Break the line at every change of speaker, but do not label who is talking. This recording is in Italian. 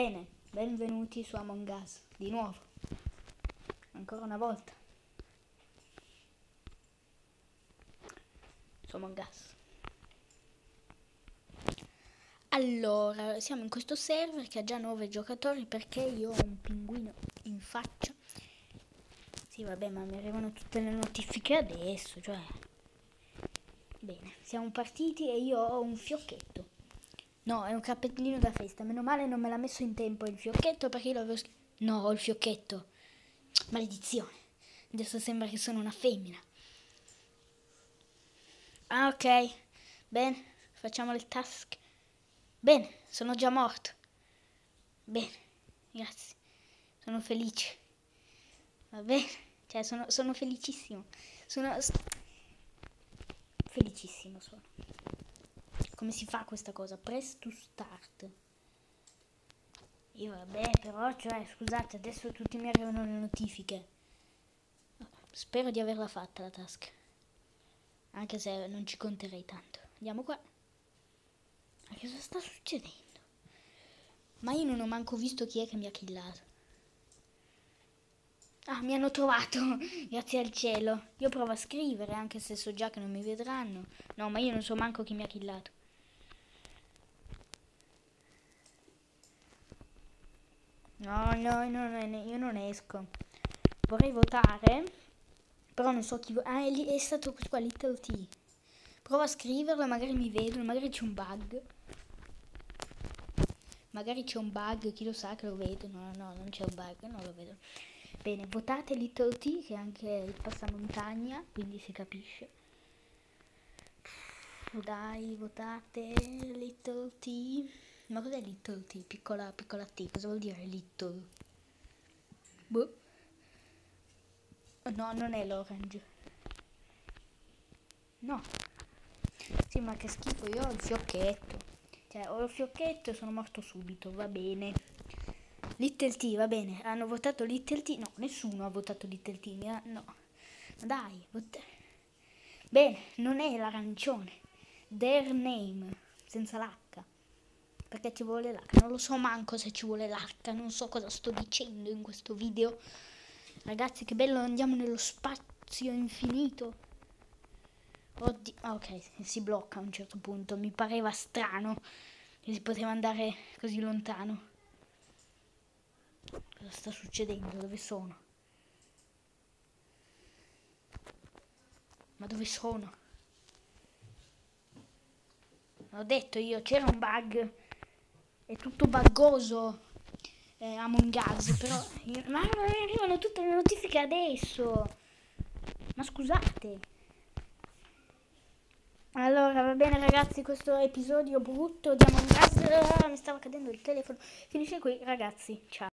bene, benvenuti su Among Us, di nuovo. Ancora una volta. Su Among Us. Allora, siamo in questo server che ha già 9 giocatori perché io ho un pinguino in faccia. Sì, vabbè, ma mi arrivano tutte le notifiche adesso, cioè... Bene, siamo partiti e io ho un fiocchetto. No, è un cappellino da festa. Meno male non me l'ha messo in tempo il fiocchetto perché io l'avevo. No, ho il fiocchetto. Maledizione. Adesso sembra che sono una femmina. Ah, ok. Bene, facciamo le task. Bene, sono già morto. Bene, grazie. Sono felice. Va bene. Cioè, sono, sono felicissimo. Sono... Felicissimo sono. Come si fa questa cosa? Press to start. Io vabbè, però, cioè, scusate, adesso tutti mi arrivano le notifiche. Spero di averla fatta la task. Anche se non ci conterei tanto. Andiamo qua. Ma cosa sta succedendo? Ma io non ho manco visto chi è che mi ha killato. Ah, mi hanno trovato, grazie al cielo. Io provo a scrivere, anche se so già che non mi vedranno. No, ma io non so manco chi mi ha killato. No, no, no, no, io non esco. Vorrei votare, però non so chi... Ah, è, lì, è stato questo qua, Little T. Provo a scriverlo, magari mi vedono, magari c'è un bug. Magari c'è un bug, chi lo sa che lo vedo. No, no, non c'è un bug, non lo vedo. Bene, votate Little T, che è anche il passamontagna, quindi si capisce. Dai, votate Little T. Ma cos'è little T? Piccola, piccola T, cosa vuol dire little? Boh. No, non è l'orange. No. Sì, ma che schifo, io ho il fiocchetto. Cioè, ho il fiocchetto e sono morto subito, va bene. Little T, va bene. Hanno votato Little T. No, nessuno ha votato Little T. No. Dai, vot... Bene, non è l'arancione. Their name, senza l'H perché ci vuole l'H. Non lo so manco se ci vuole l'H, non so cosa sto dicendo in questo video. Ragazzi, che bello, andiamo nello spazio infinito. Oddio, ah, ok, si blocca a un certo punto. Mi pareva strano che si poteva andare così lontano. Cosa sta succedendo? Dove sono? Ma dove sono? Ho detto io, c'era un bug è tutto buggoso eh, Among Us, però... Ma mi arrivano tutte le notifiche adesso! Ma scusate! Allora, va bene ragazzi, questo episodio brutto di Among Us, mi stava cadendo il telefono. Finisce qui, ragazzi, ciao!